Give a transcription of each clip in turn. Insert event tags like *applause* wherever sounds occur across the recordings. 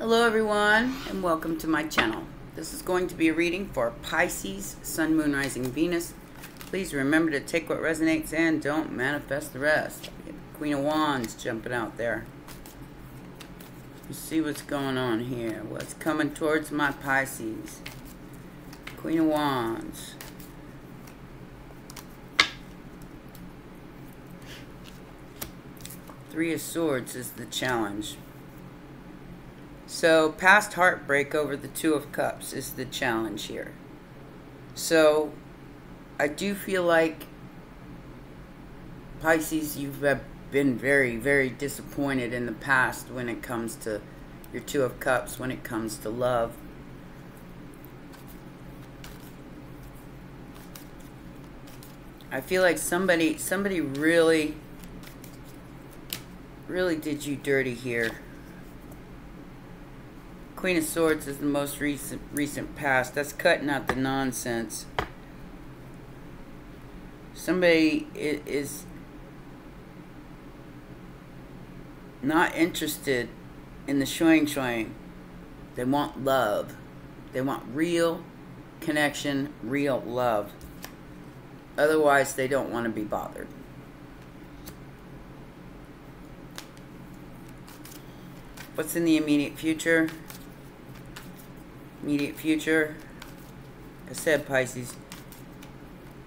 Hello everyone and welcome to my channel. This is going to be a reading for Pisces, Sun, Moon, Rising, Venus. Please remember to take what resonates and don't manifest the rest. Queen of Wands jumping out there. Let's see what's going on here. What's coming towards my Pisces. Queen of Wands. Three of Swords is the challenge. So, past heartbreak over the Two of Cups is the challenge here. So, I do feel like Pisces, you've been very, very disappointed in the past when it comes to your Two of Cups, when it comes to love. I feel like somebody, somebody really, really did you dirty here. Queen of Swords is the most recent recent past. That's cutting out the nonsense. Somebody is not interested in the showing showing. They want love. They want real connection, real love. Otherwise, they don't want to be bothered. What's in the immediate future? Immediate future. I said, Pisces,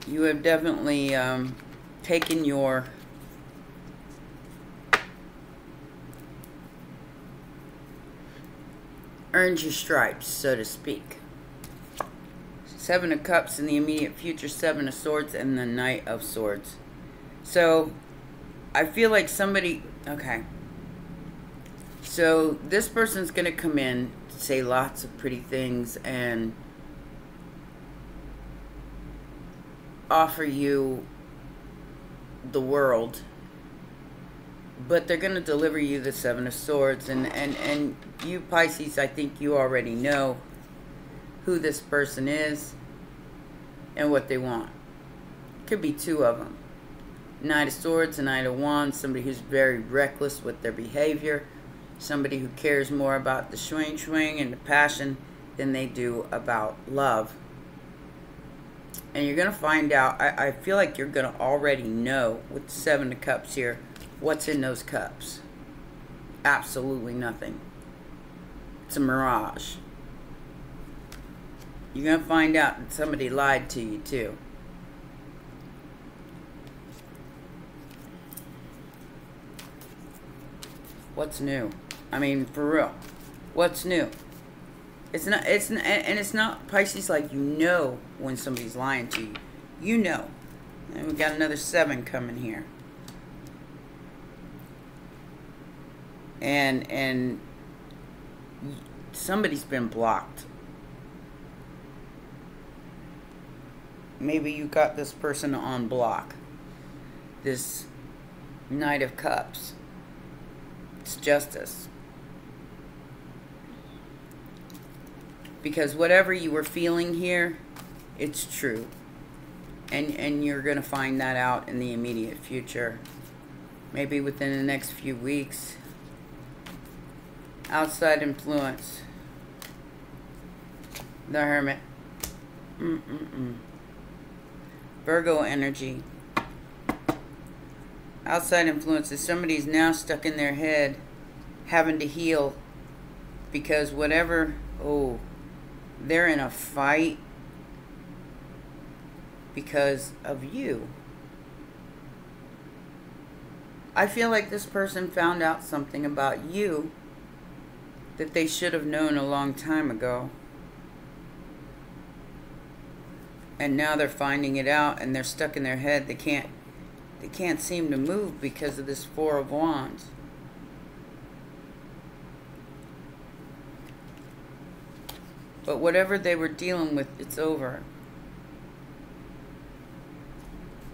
you have definitely um, taken your earned your stripes, so to speak. Seven of Cups in the immediate future, Seven of Swords, and the Knight of Swords. So, I feel like somebody... Okay. So, this person's going to come in say lots of pretty things and offer you the world but they're going to deliver you the seven of swords and and and you pisces i think you already know who this person is and what they want. Could be two of them knight of swords and knight of wands somebody who's very reckless with their behavior somebody who cares more about the swing swing and the passion than they do about love. And you're going to find out, I, I feel like you're going to already know with Seven of Cups here what's in those cups. Absolutely nothing. It's a mirage. You're going to find out that somebody lied to you too. What's new? I mean, for real. What's new? It's not, it's, not, and it's not Pisces like you know when somebody's lying to you. You know. And we got another seven coming here. And, and somebody's been blocked. Maybe you got this person on block. This Knight of Cups. It's justice. Because whatever you were feeling here, it's true. And, and you're going to find that out in the immediate future. Maybe within the next few weeks. Outside influence. The Hermit. Mm-mm-mm. Virgo energy. Outside influences. Somebody's now stuck in their head having to heal because whatever... Oh, they're in a fight because of you. I feel like this person found out something about you that they should have known a long time ago. And now they're finding it out and they're stuck in their head. They can't they can't seem to move because of this 4 of wands. But whatever they were dealing with, it's over.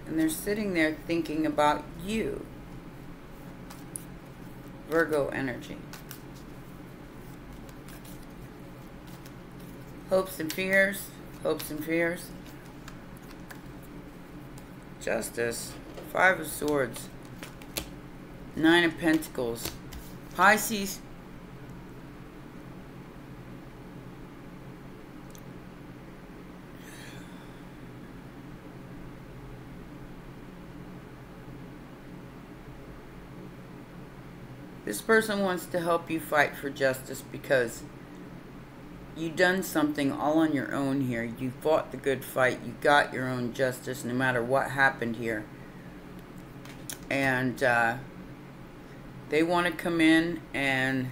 And they're sitting there thinking about you. Virgo energy. Hopes and fears. Hopes and fears. Justice. Five of Swords. Nine of Pentacles. Pisces This person wants to help you fight for justice because you've done something all on your own here. You fought the good fight. You got your own justice no matter what happened here. And uh, they want to come in and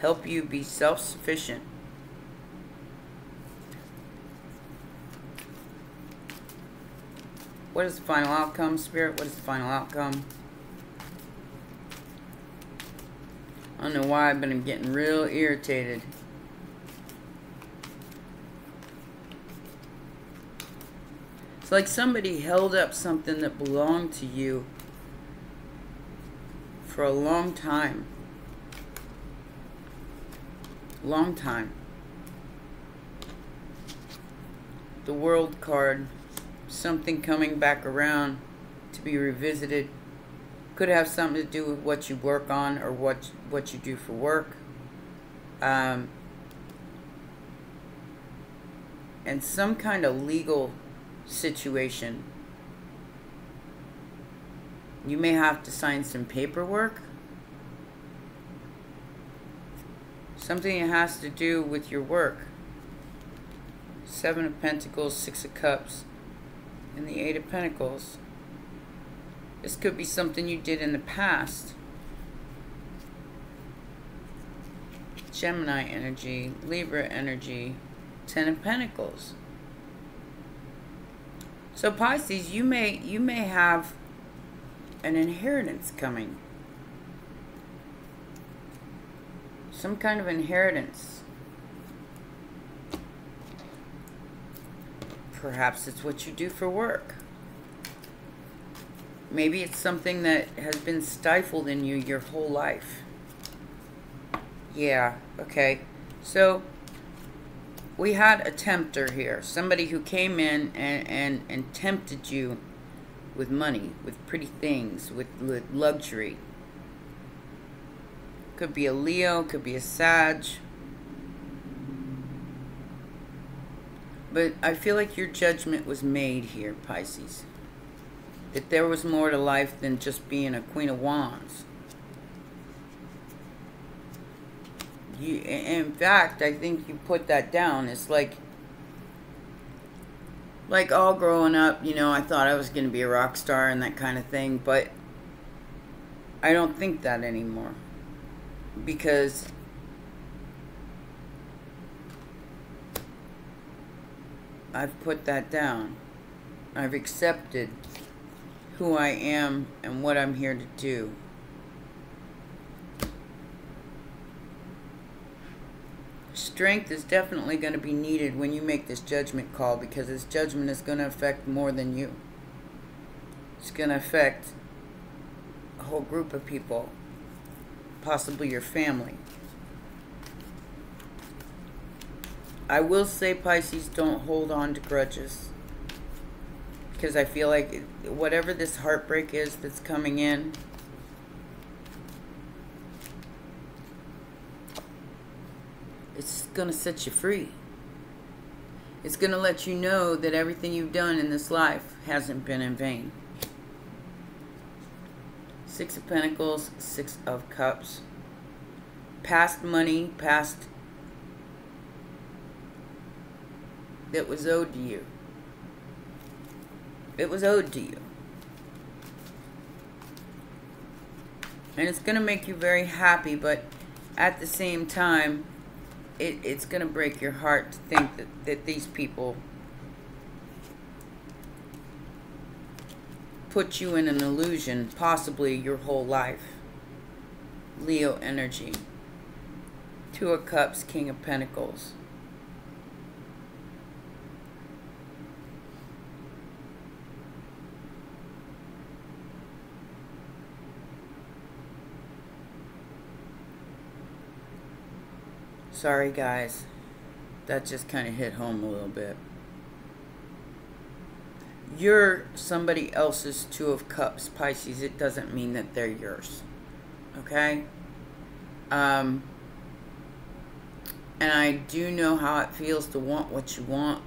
help you be self-sufficient. What is the final outcome, Spirit? What is the final outcome? I don't know why, but I'm getting real irritated. It's like somebody held up something that belonged to you for a long time. Long time. The world card. Something coming back around to be revisited could have something to do with what you work on or what what you do for work. Um, and some kind of legal situation. You may have to sign some paperwork. Something that has to do with your work. Seven of Pentacles, Six of Cups, and the Eight of Pentacles. This could be something you did in the past. Gemini energy, Libra energy, Ten of Pentacles. So Pisces, you may you may have an inheritance coming. Some kind of inheritance. Perhaps it's what you do for work. Maybe it's something that has been stifled in you your whole life. Yeah, okay. So, we had a tempter here. Somebody who came in and, and, and tempted you with money, with pretty things, with, with luxury. Could be a Leo, could be a Sag. But I feel like your judgment was made here, Pisces that there was more to life than just being a Queen of Wands. You, in fact, I think you put that down. It's like, like all growing up, you know, I thought I was going to be a rock star and that kind of thing, but I don't think that anymore. Because I've put that down. I've accepted who I am and what I'm here to do. Strength is definitely going to be needed when you make this judgment call because this judgment is going to affect more than you. It's going to affect a whole group of people, possibly your family. I will say, Pisces, don't hold on to grudges because I feel like whatever this heartbreak is that's coming in, it's going to set you free. It's going to let you know that everything you've done in this life hasn't been in vain. Six of Pentacles, Six of Cups. Past money, past that was owed to you. It was owed to you. And it's going to make you very happy, but at the same time, it, it's going to break your heart to think that, that these people put you in an illusion, possibly your whole life. Leo energy. Two of Cups, King of Pentacles. Sorry, guys. That just kind of hit home a little bit. You're somebody else's Two of Cups, Pisces. It doesn't mean that they're yours. Okay? Um, and I do know how it feels to want what you want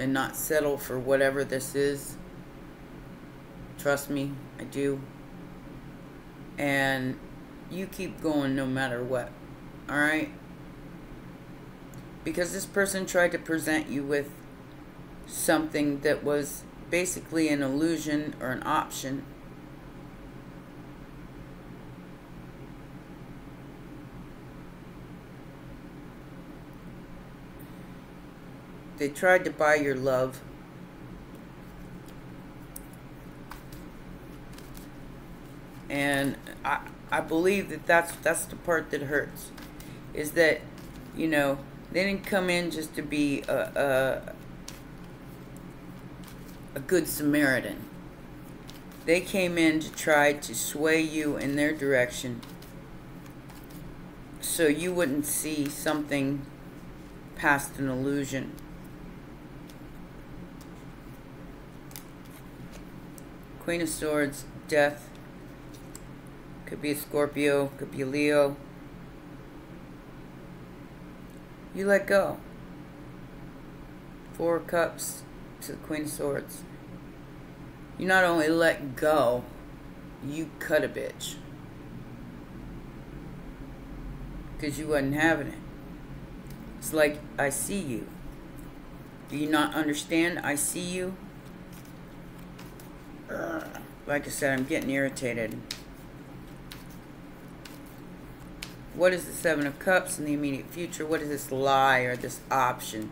and not settle for whatever this is. Trust me, I do. And you keep going no matter what. Alright? Because this person tried to present you with something that was basically an illusion or an option. They tried to buy your love. And I, I believe that that's, that's the part that hurts. Is that, you know, they didn't come in just to be a, a a good Samaritan. They came in to try to sway you in their direction so you wouldn't see something past an illusion. Queen of Swords, Death. Could be a Scorpio, could be a Leo. You let go. Four Cups to the Queen of Swords you not only let go, you cut a bitch. Because you wasn't having it. It's like, I see you. Do you not understand? I see you. Like I said, I'm getting irritated. What is the Seven of Cups in the immediate future? What is this lie or this option?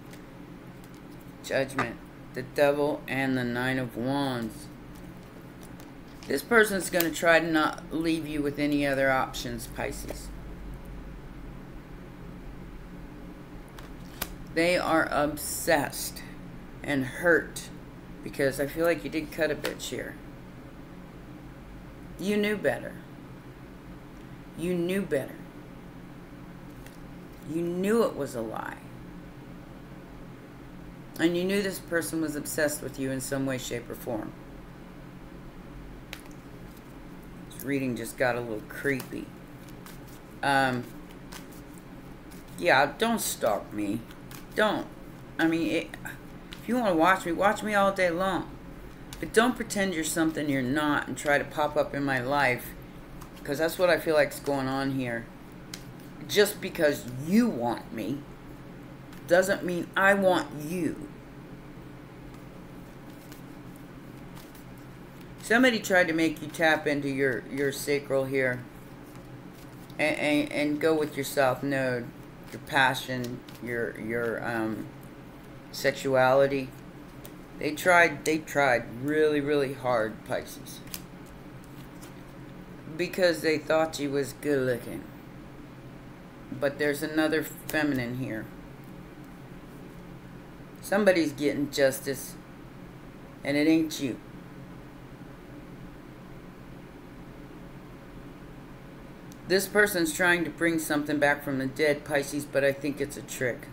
Judgment. The Devil and the Nine of Wands. This person's going to try to not leave you with any other options, Pisces. They are obsessed and hurt because I feel like you did cut a bitch here. You knew better. You knew better. You knew it was a lie. And you knew this person was obsessed with you in some way, shape, or form. This reading just got a little creepy. Um, yeah, don't stalk me. Don't. I mean, it, if you want to watch me, watch me all day long. But don't pretend you're something you're not and try to pop up in my life. Because that's what I feel like is going on here. Just because you want me doesn't mean I want you. Somebody tried to make you tap into your, your sacral here. And, and, and go with your south node. Your passion, your, your um, sexuality. They tried, they tried really, really hard, Pisces. Because they thought you was good looking. But there's another feminine here. Somebody's getting justice. And it ain't you. This person's trying to bring something back from the dead, Pisces, but I think it's a trick.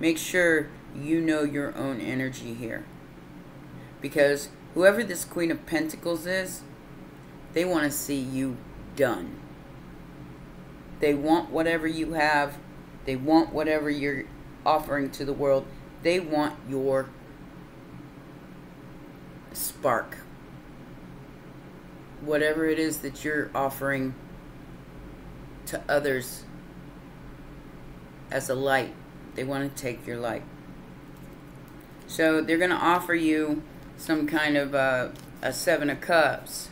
Make sure you know your own energy here. Because whoever this Queen of Pentacles is, they want to see you done. They want whatever you have. They want whatever you're offering to the world. They want your spark whatever it is that you're offering to others as a light. They want to take your light. So they're going to offer you some kind of uh, a Seven of Cups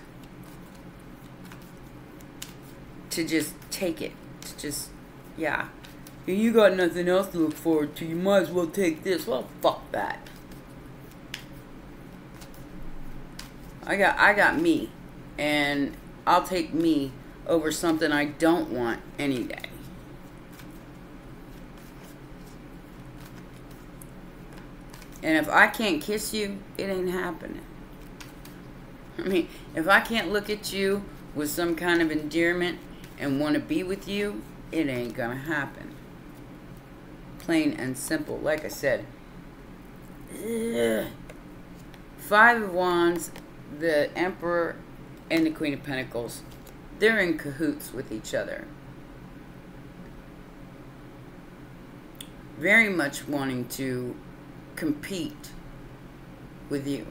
to just take it. Just, yeah. You got nothing else to look forward to. You might as well take this. Well, fuck that. I got, I got me and I'll take me over something I don't want any day. And if I can't kiss you, it ain't happening. I mean, if I can't look at you with some kind of endearment and want to be with you, it ain't gonna happen. Plain and simple. Like I said. Five of Wands, the Emperor and the Queen of Pentacles, they're in cahoots with each other. Very much wanting to compete with you.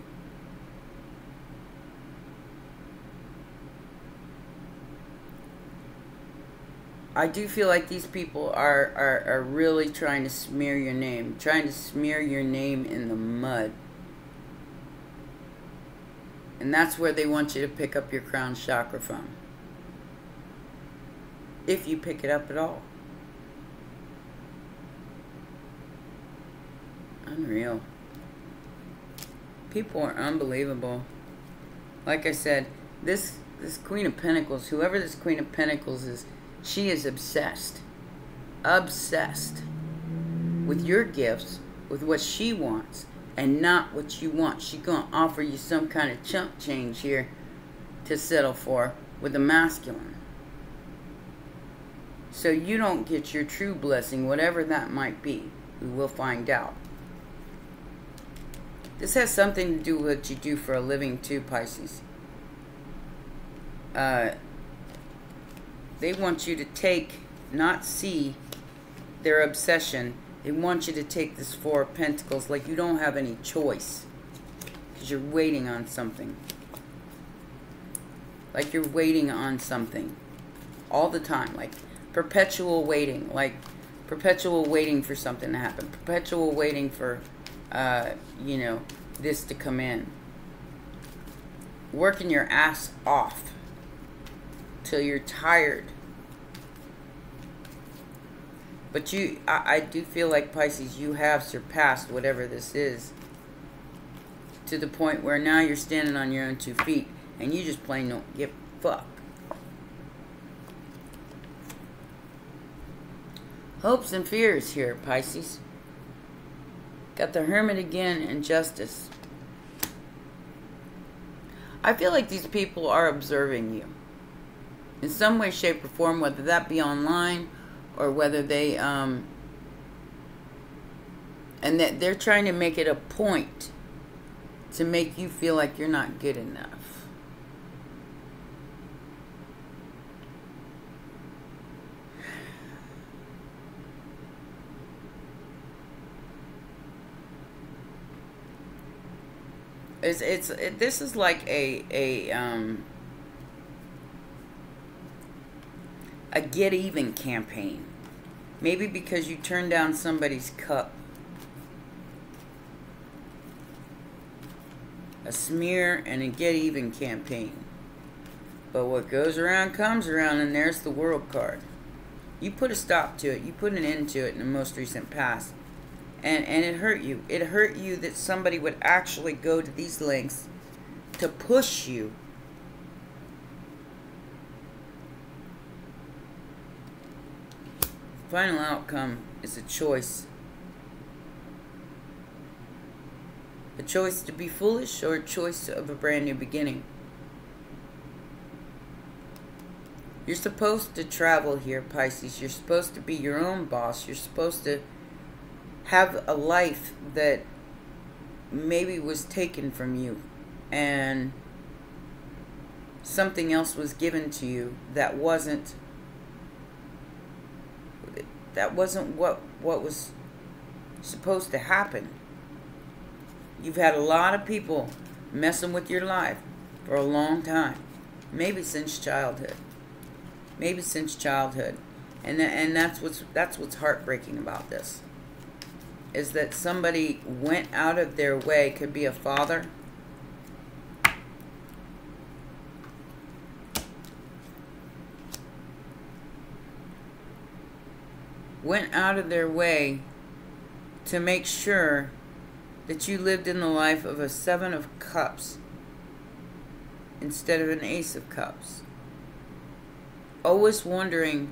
I do feel like these people are, are, are really trying to smear your name, trying to smear your name in the mud. And that's where they want you to pick up your crown chakra from. If you pick it up at all. Unreal. People are unbelievable. Like I said, this this Queen of Pentacles, whoever this Queen of Pentacles is, she is obsessed. Obsessed with your gifts, with what she wants, and not what you want. She's going to offer you some kind of chunk change here to settle for with a masculine. So you don't get your true blessing, whatever that might be. We will find out. This has something to do with what you do for a living too, Pisces. Uh, they want you to take, not see their obsession. They want you to take this Four of Pentacles like you don't have any choice. Because you're waiting on something. Like you're waiting on something. All the time. Like perpetual waiting. Like perpetual waiting for something to happen. Perpetual waiting for, uh, you know, this to come in. Working your ass off till you're tired. But you, I, I do feel like Pisces, you have surpassed whatever this is to the point where now you're standing on your own two feet and you just plain don't give a fuck. Hopes and fears here, Pisces. Got the Hermit again and Justice. I feel like these people are observing you in some way, shape, or form, whether that be online or whether they, um, and that they're trying to make it a point to make you feel like you're not good enough. It's it's it, this is like a a um a get even campaign. Maybe because you turned down somebody's cup. A smear and a get even campaign. But what goes around comes around, and there's the world card. You put a stop to it. You put an end to it in the most recent past. And, and it hurt you. It hurt you that somebody would actually go to these lengths to push you final outcome is a choice. A choice to be foolish or a choice of a brand new beginning. You're supposed to travel here, Pisces. You're supposed to be your own boss. You're supposed to have a life that maybe was taken from you and something else was given to you that wasn't that wasn't what what was supposed to happen. You've had a lot of people messing with your life for a long time. Maybe since childhood. Maybe since childhood. And th- and that's what's that's what's heartbreaking about this. Is that somebody went out of their way, could be a father, went out of their way to make sure that you lived in the life of a Seven of Cups instead of an Ace of Cups. Always wondering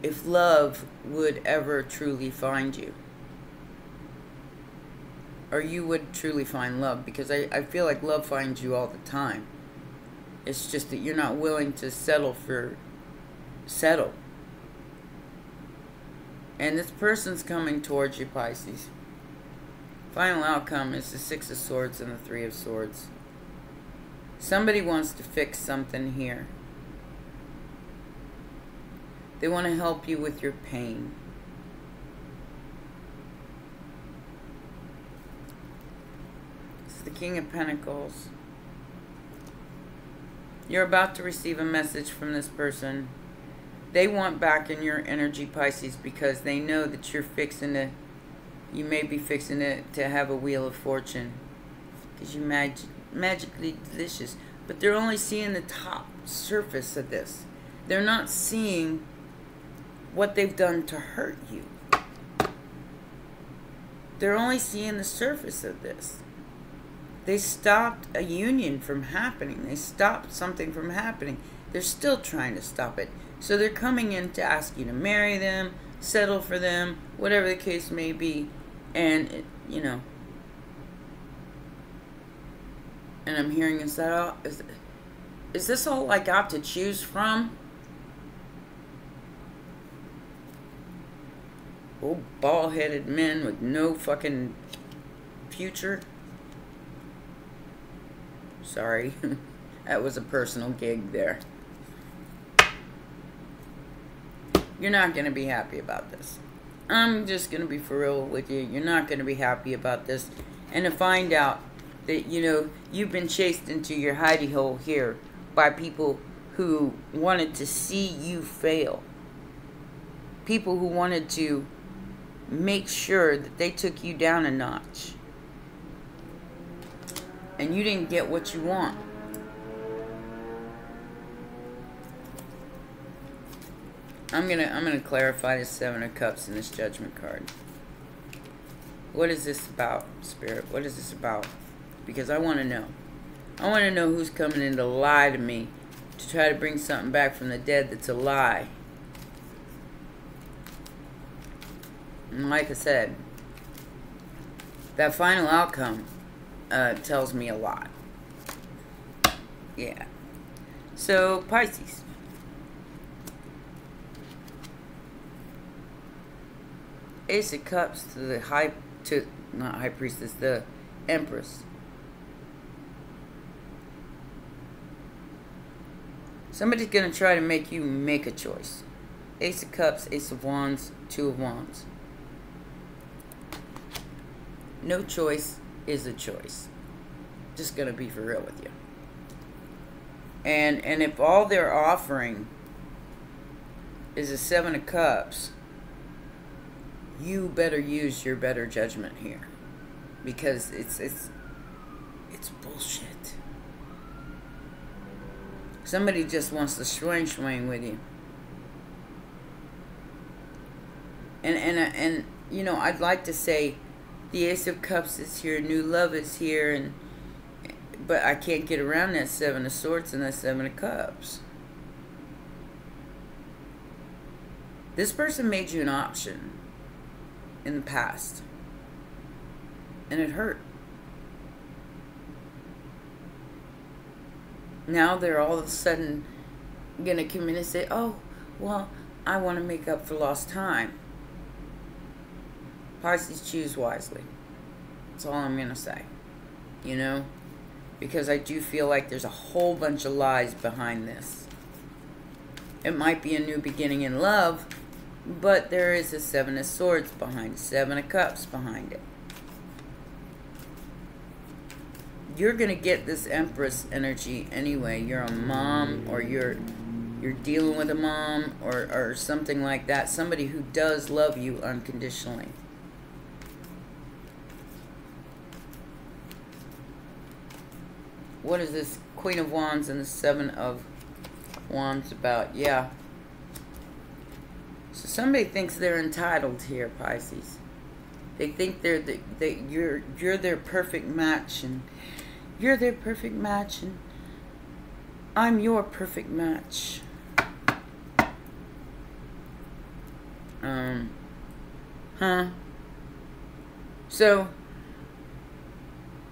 if love would ever truly find you. Or you would truly find love because I, I feel like love finds you all the time. It's just that you're not willing to settle for settle and this person's coming towards you, Pisces. Final outcome is the Six of Swords and the Three of Swords. Somebody wants to fix something here. They want to help you with your pain. It's the King of Pentacles. You're about to receive a message from this person They want back in your energy, Pisces, because they know that you're fixing to, you may be fixing it to have a wheel of fortune. Because you're mag magically delicious. But they're only seeing the top surface of this. They're not seeing what they've done to hurt you. They're only seeing the surface of this. They stopped a union from happening. They stopped something from happening. They're still trying to stop it. So they're coming in to ask you to marry them, settle for them, whatever the case may be. And, it, you know. And I'm hearing, is that all? Is, is this all I got to choose from? Old bald headed men with no fucking future. Sorry. *laughs* that was a personal gig there. You're not going to be happy about this. I'm just going to be for real with you. You're not going to be happy about this. And to find out that, you know, you've been chased into your hidey hole here by people who wanted to see you fail. People who wanted to make sure that they took you down a notch. And you didn't get what you want. I'm gonna I'm gonna clarify this seven of cups in this judgment card. What is this about, Spirit? What is this about? Because I want to know. I want to know who's coming in to lie to me, to try to bring something back from the dead that's a lie. And like I said, that final outcome uh, tells me a lot. Yeah. So, Pisces. Ace of Cups to the high, to, not High Priestess, the Empress. Somebody's to try to make you make a choice. Ace of Cups, Ace of Wands, Two of Wands. No choice is a choice. Just to be for real with you. And and if all they're offering is a 7 of cups, you better use your better judgment here because it's it's it's bullshit. Somebody just wants to swing swing with you. And and uh, and you know, I'd like to say the Ace of Cups is here, new love is here and but I can't get around that Seven of Swords and that Seven of Cups. This person made you an option in the past. And it hurt. now they're all of a sudden going to come in and say, oh, well, I want to make up for lost time. Pisces, choose wisely. That's all I'm going to say. You know? Because I do feel like there's a whole bunch of lies behind this. It might be a new beginning in love, but there is a Seven of Swords behind it, Seven of Cups behind it. you're gonna get this Empress energy anyway. You're a mom, or you're you're dealing with a mom, or or something like that. Somebody who does love you unconditionally. What is this Queen of Wands and the Seven of Wands about? Yeah. So somebody thinks they're entitled here, Pisces. They think they're the, they you're you're their perfect match and you're their perfect match, and I'm your perfect match. Um, huh? So,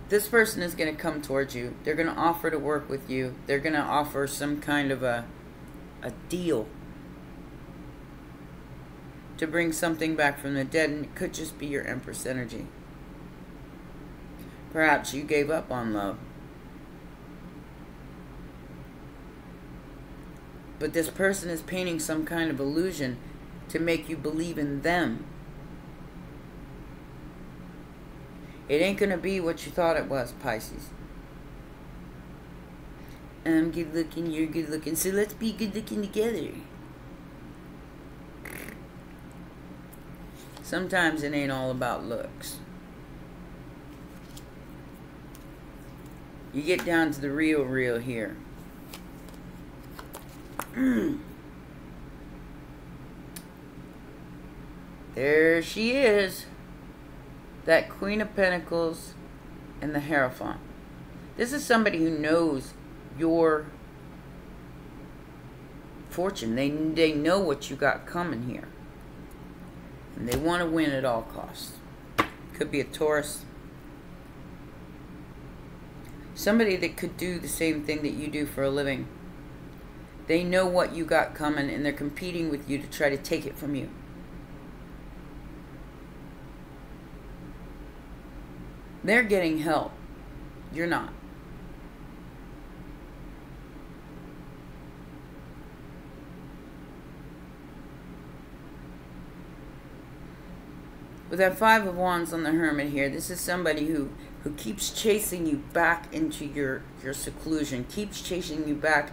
this person is going to come towards you. They're going to offer to work with you. They're going to offer some kind of a, a deal to bring something back from the dead, and it could just be your Empress energy. Perhaps you gave up on love. But this person is painting some kind of illusion to make you believe in them. It ain't going to be what you thought it was, Pisces. I'm good looking, you're good looking, so let's be good looking together. Sometimes it ain't all about looks. You get down to the real, real here. *clears throat* there she is. That Queen of Pentacles and the Hierophant. This is somebody who knows your fortune. They, they know what you got coming here. And they want to win at all costs. Could be a Taurus. Somebody that could do the same thing that you do for a living. They know what you got coming and they're competing with you to try to take it from you. They're getting help. You're not. With that Five of Wands on the Hermit here, this is somebody who, who keeps chasing you back into your, your seclusion, keeps chasing you back,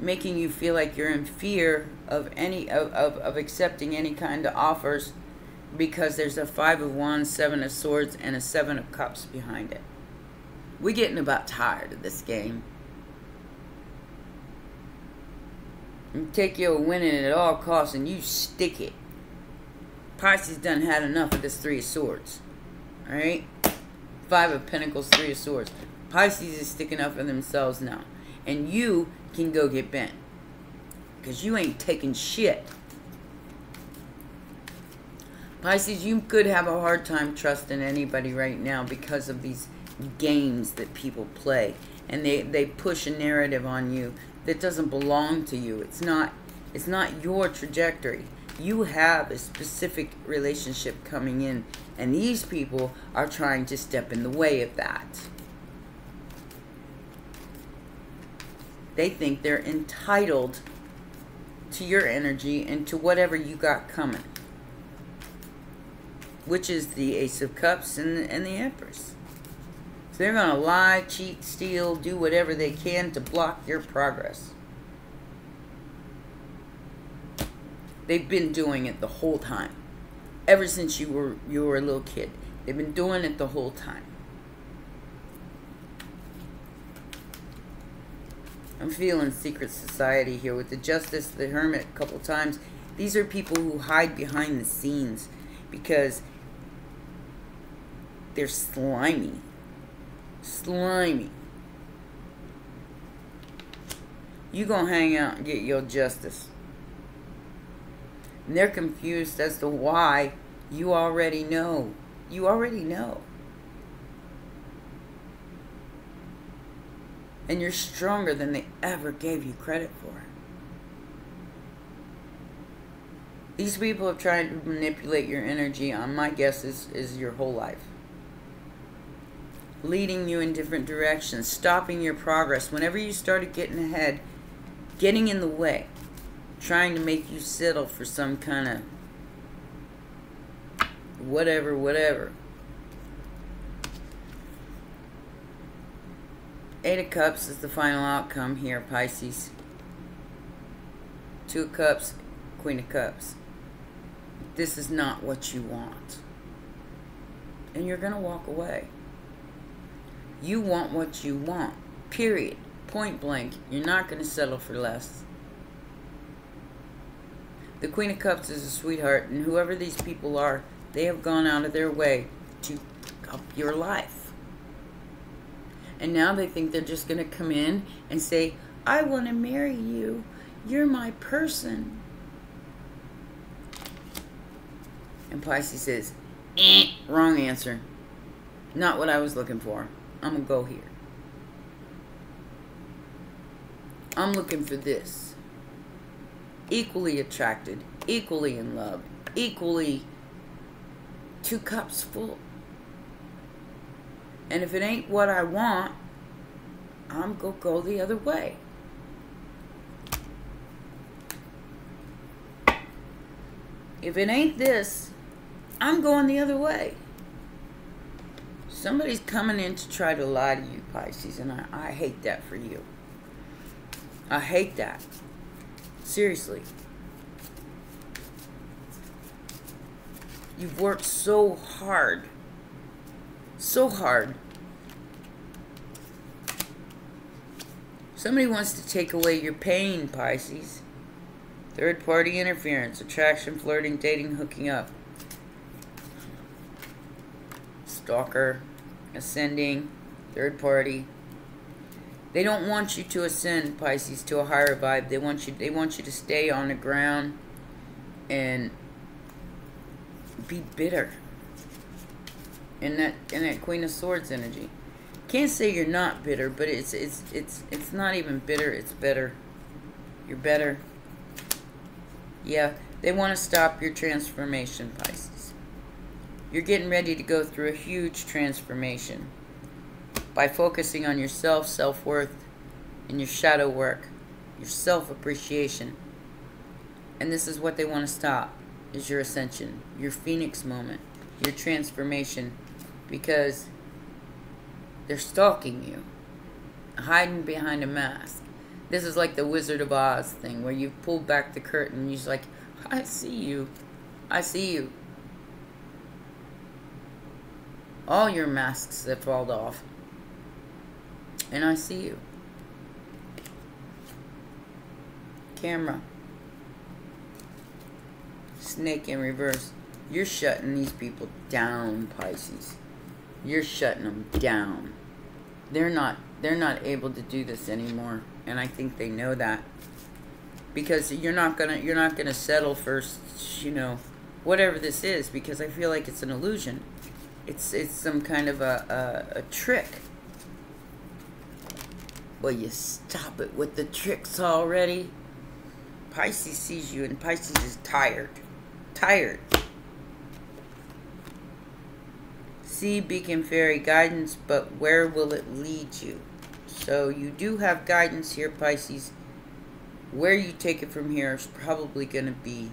making you feel like you're in fear of any of, of, of accepting any kind of offers because there's a Five of Wands, Seven of Swords, and a Seven of Cups behind it. We're getting about tired of this game. Take your winning at all costs and you stick it. Pisces done had enough of this Three of Swords. Alright? Five of Pentacles, Three of Swords. Pisces is sticking up for themselves now. And you can go get bent. Because you ain't taking shit. Pisces, you could have a hard time trusting anybody right now because of these games that people play. And they, they push a narrative on you that doesn't belong to you. It's not it's not your trajectory you have a specific relationship coming in and these people are trying to step in the way of that. They think they're entitled to your energy and to whatever you got coming which is the ace of cups and, and the empress. So they're going to lie cheat steal do whatever they can to block your progress They've been doing it the whole time. Ever since you were you were a little kid. They've been doing it the whole time. I'm feeling secret society here with the justice, the hermit a couple times. These are people who hide behind the scenes because they're slimy. Slimy. You gonna hang out and get your justice. And they're confused as to why you already know. You already know. And you're stronger than they ever gave you credit for. These people have tried to manipulate your energy on my guess is, is your whole life. Leading you in different directions, stopping your progress. Whenever you started getting ahead, getting in the way trying to make you settle for some kind of whatever, whatever. Eight of Cups is the final outcome here, Pisces. Two of Cups, Queen of Cups. This is not what you want. And you're going to walk away. You want what you want. Period. Point blank. You're not going to settle for less. The Queen of Cups is a sweetheart, and whoever these people are, they have gone out of their way to up your life. And now they think they're just going to come in and say, I want to marry you. You're my person. And Pisces says, eh, wrong answer. Not what I was looking for. I'm going to go here. I'm looking for this equally attracted, equally in love, equally two cups full. And if it ain't what I want, I'm going to go the other way. If it ain't this, I'm going the other way. Somebody's coming in to try to lie to you, Pisces, and I, I hate that for you. I hate that. Seriously. You've worked so hard. So hard. Somebody wants to take away your pain, Pisces. Third party interference, attraction, flirting, dating, hooking up. Stalker, ascending, third party. They don't want you to ascend, Pisces, to a higher vibe. They want you they want you to stay on the ground and be bitter. In that in that Queen of Swords energy. Can't say you're not bitter, but it's it's it's it's not even bitter, it's better. You're better. Yeah, they want to stop your transformation, Pisces. You're getting ready to go through a huge transformation by focusing on yourself, self-worth, and your shadow work, your self-appreciation. And this is what they want to stop, is your ascension, your phoenix moment, your transformation, because they're stalking you, hiding behind a mask. This is like the Wizard of Oz thing, where you pull back the curtain and you're like, I see you. I see you. All your masks have fallen off. And I see you. Camera. Snake in reverse. You're shutting these people down, Pisces. You're shutting them down. They're not they're not able to do this anymore and I think they know that because you're not gonna you're not gonna settle for you know whatever this is because I feel like it's an illusion. It's it's some kind of a, a, a trick. Well, you stop it with the tricks already. Pisces sees you and Pisces is tired. Tired. See Beacon Fairy guidance, but where will it lead you? So you do have guidance here, Pisces. Where you take it from here is probably going to be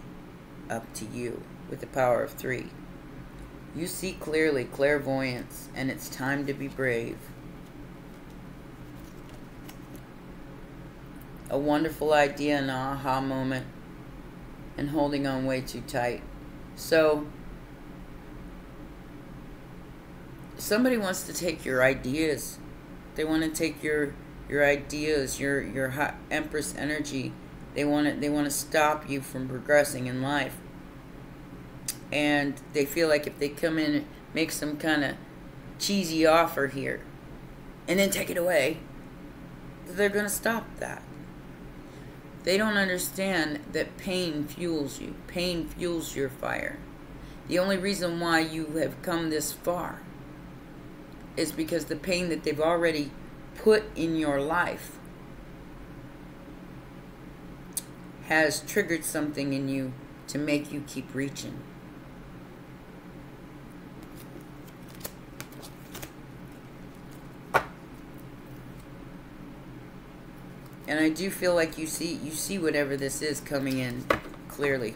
up to you with the power of three. You see clearly, clairvoyance, and it's time to be brave. A wonderful idea, an aha moment, and holding on way too tight. So, somebody wants to take your ideas they want to take your your ideas, your your hot empress energy. They want to they want to stop you from progressing in life. And they feel like if they come in and make some kind of cheesy offer here and then take it away, they're going to stop that. They don't understand that pain fuels you. Pain fuels your fire. The only reason why you have come this far is because the pain that they've already put in your life has triggered something in you to make you keep reaching. And I do feel like you see you see whatever this is coming in clearly.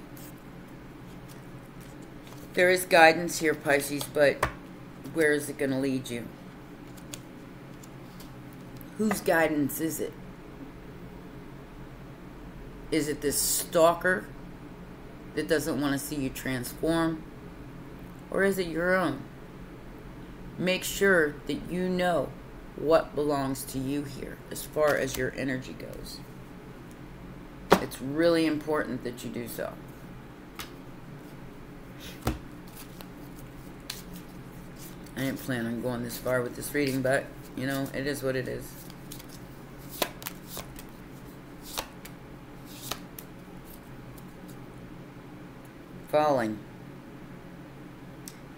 There is guidance here, Pisces, but where is it going to lead you? Whose guidance is it? Is it this stalker that doesn't want to see you transform? Or is it your own? Make sure that you know what belongs to you here as far as your energy goes. It's really important that you do so. I didn't plan on going this far with this reading, but, you know, it is what it is. Falling.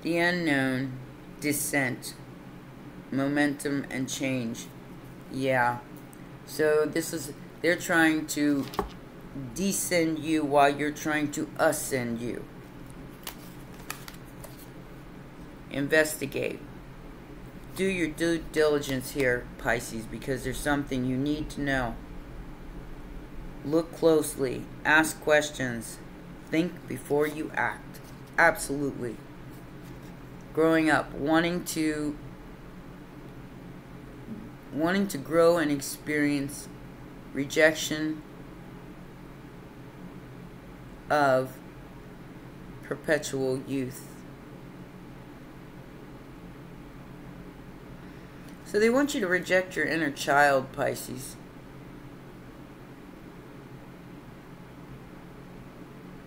The unknown, descent, momentum, and change. Yeah. So this is, they're trying to descend you while you're trying to ascend you. Investigate. Do your due diligence here, Pisces, because there's something you need to know. Look closely. Ask questions. Think before you act. Absolutely. Growing up, wanting to wanting to grow and experience rejection of perpetual youth. So they want you to reject your inner child, Pisces.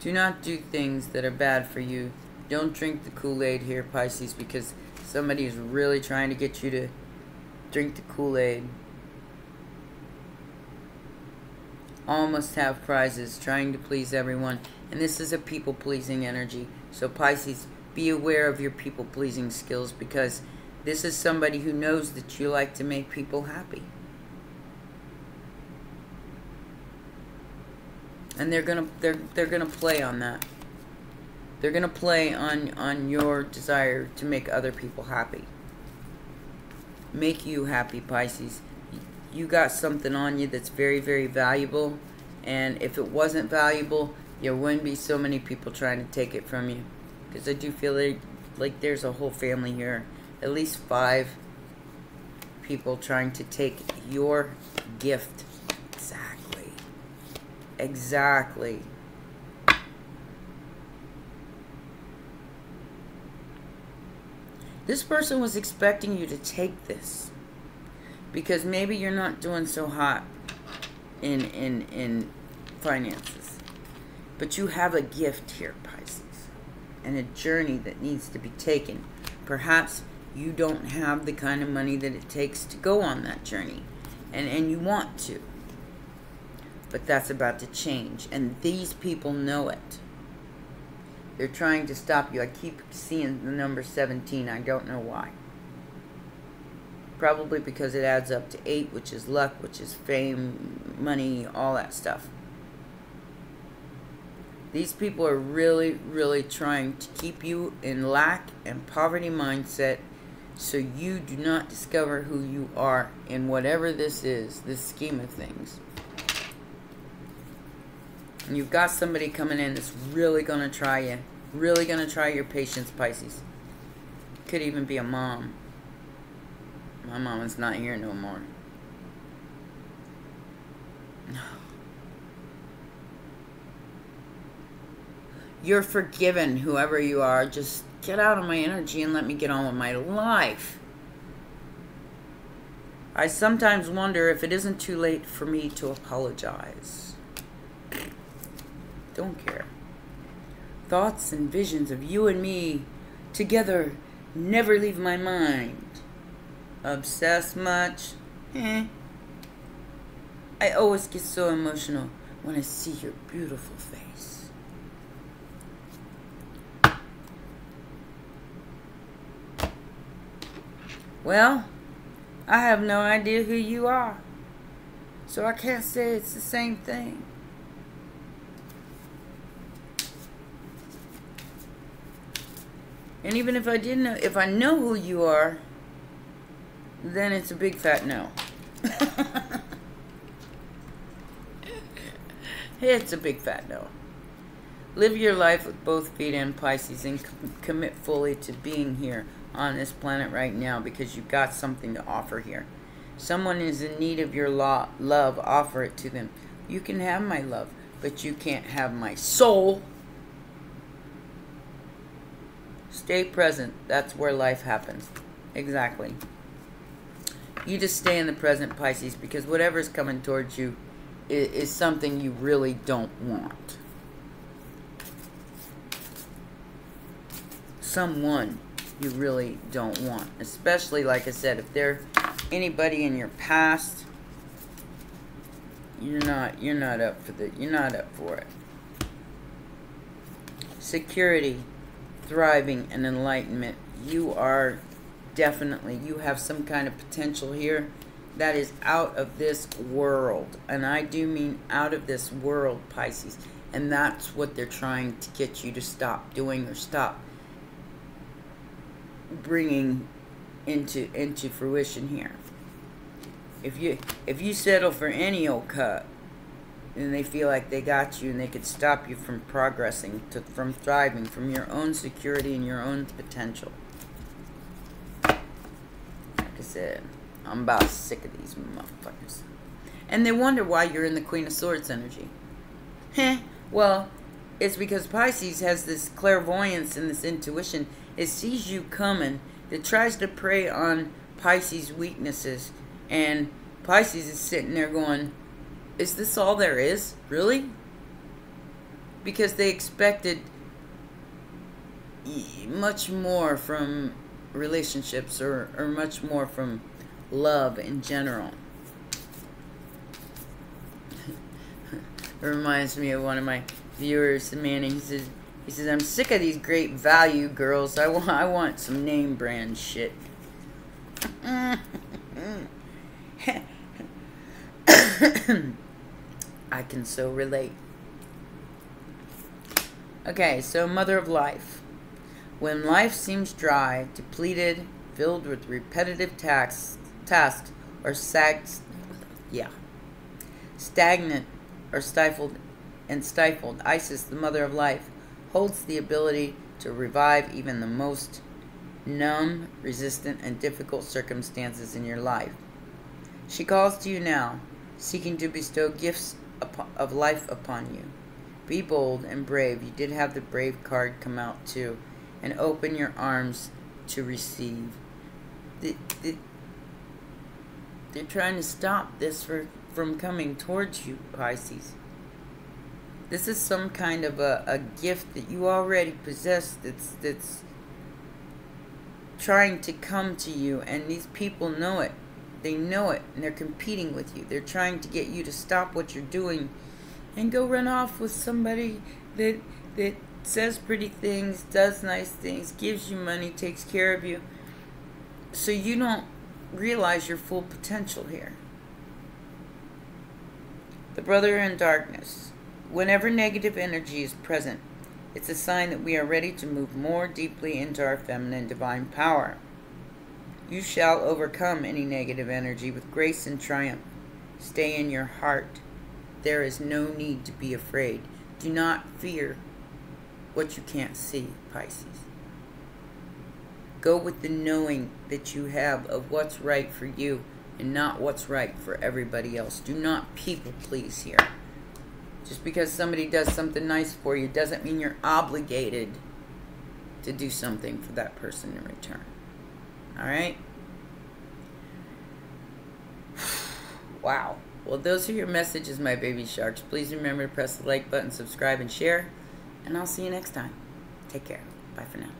Do not do things that are bad for you. Don't drink the Kool-Aid here, Pisces, because somebody is really trying to get you to drink the Kool-Aid. All must have prizes, trying to please everyone. And this is a people-pleasing energy. So Pisces, be aware of your people-pleasing skills because this is somebody who knows that you like to make people happy. And they're gonna they're they're gonna play on that. They're gonna play on on your desire to make other people happy. Make you happy, Pisces. You got something on you that's very, very valuable. And if it wasn't valuable, there wouldn't be so many people trying to take it from you. Because I do feel like, like there's a whole family here. At least five people trying to take your gift. Exactly. Exactly. This person was expecting you to take this. Because maybe you're not doing so hot in in in finances. But you have a gift here, Pisces. And a journey that needs to be taken. Perhaps you don't have the kind of money that it takes to go on that journey. And and you want to. But that's about to change. And these people know it. They're trying to stop you. I keep seeing the number 17. I don't know why. Probably because it adds up to 8, which is luck, which is fame, money, all that stuff. These people are really, really trying to keep you in lack and poverty mindset so you do not discover who you are in whatever this is, this scheme of things. And you've got somebody coming in that's really going to try you. Really going to try your patience, Pisces. Could even be a mom. My mom is not here no more. *sighs* You're forgiven, whoever you are. Just get out of my energy and let me get on with my life. I sometimes wonder if it isn't too late for me to apologize. Don't care. Thoughts and visions of you and me together never leave my mind. Obsess much? Eh. I always get so emotional when I see your beautiful face. Well, I have no idea who you are. So I can't say it's the same thing. And even if I didn't know, if I know who you are, then it's a big fat no. *laughs* it's a big fat no. Live your life with both feet in Pisces and commit fully to being here on this planet right now because you've got something to offer here. Someone is in need of your lo love, offer it to them. You can have my love, but you can't have my soul. Stay present. That's where life happens. Exactly. You just stay in the present, Pisces, because whatever's coming towards you is, is something you really don't want. Someone you really don't want. Especially, like I said, if they're anybody in your past, you're not you're not up for the you're not up for it. Security thriving and enlightenment. You are definitely, you have some kind of potential here that is out of this world. And I do mean out of this world, Pisces. And that's what they're trying to get you to stop doing or stop bringing into into fruition here. If you if you settle for any old cut, and they feel like they got you and they could stop you from progressing, to, from thriving, from your own security and your own potential. Like I said, I'm about sick of these motherfuckers. And they wonder why you're in the Queen of Swords energy. Heh, well, it's because Pisces has this clairvoyance and this intuition. It sees you coming. It tries to prey on Pisces' weaknesses. And Pisces is sitting there going, Is this all there is? Really? Because they expected much more from relationships or, or much more from love in general. it reminds me of one of my viewers, Amanda. He says, he says, I'm sick of these great value girls. I want, I want some name brand shit. Can so relate. Okay, so Mother of Life. When life seems dry, depleted, filled with repetitive tasks, tasks or sags, yeah, stagnant or stifled and stifled, Isis, the mother of life, holds the ability to revive even the most numb, resistant, and difficult circumstances in your life. She calls to you now, seeking to bestow gifts of life upon you. Be bold and brave. You did have the brave card come out too. And open your arms to receive. The, the, they're trying to stop this for, from coming towards you, Pisces. This is some kind of a, a gift that you already possess that's that's trying to come to you and these people know it. They know it and they're competing with you. They're trying to get you to stop what you're doing and go run off with somebody that that says pretty things, does nice things, gives you money, takes care of you. So you don't realize your full potential here. The brother in darkness. Whenever negative energy is present, it's a sign that we are ready to move more deeply into our feminine divine power. You shall overcome any negative energy with grace and triumph. Stay in your heart. There is no need to be afraid. Do not fear what you can't see, Pisces. Go with the knowing that you have of what's right for you and not what's right for everybody else. Do not people please here. Just because somebody does something nice for you doesn't mean you're obligated to do something for that person in return. All right? *sighs* wow. Well, those are your messages, my baby sharks. Please remember to press the like button, subscribe, and share. And I'll see you next time. Take care. Bye for now.